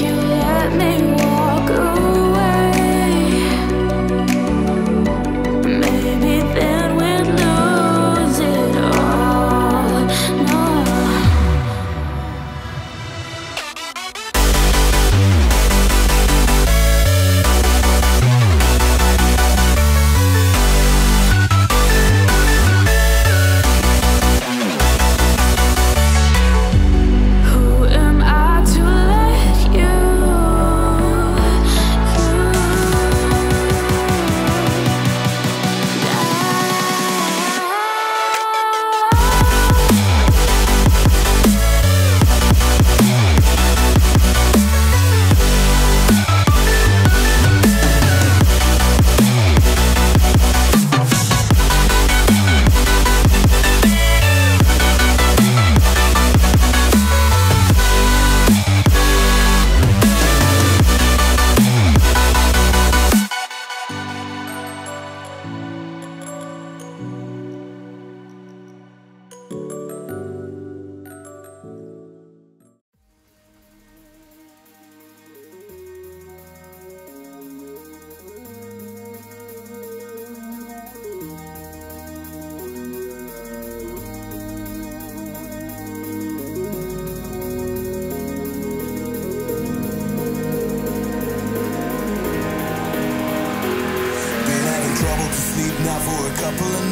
you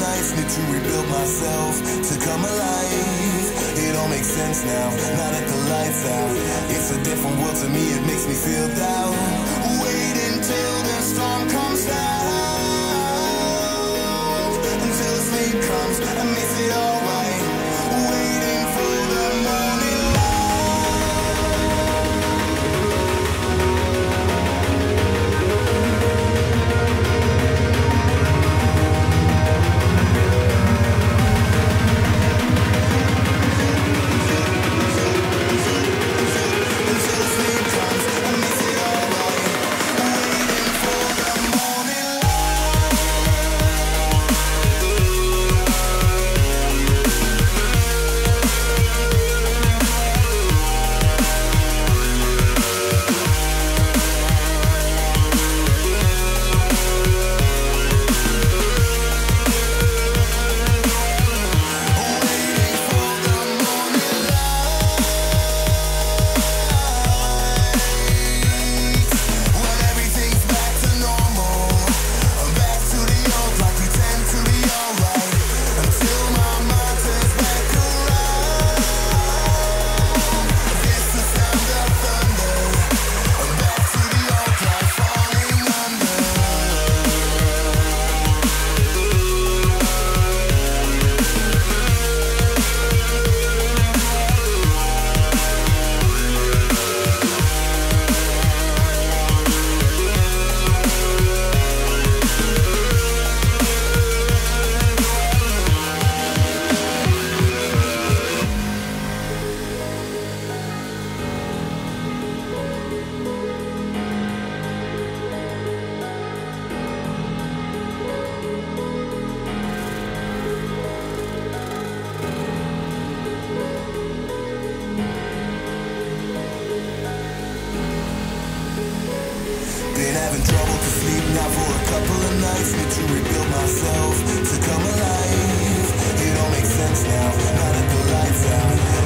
nights. Need to rebuild myself to come alive. It all makes sense now, now that the lights out. It's a different world to me, it makes me feel down. Wait until the storm comes down. Until the sleep comes and makes it alright. sleep now for a couple of nights Need to rebuild myself to come alive. It all makes sense now, now that the lights out.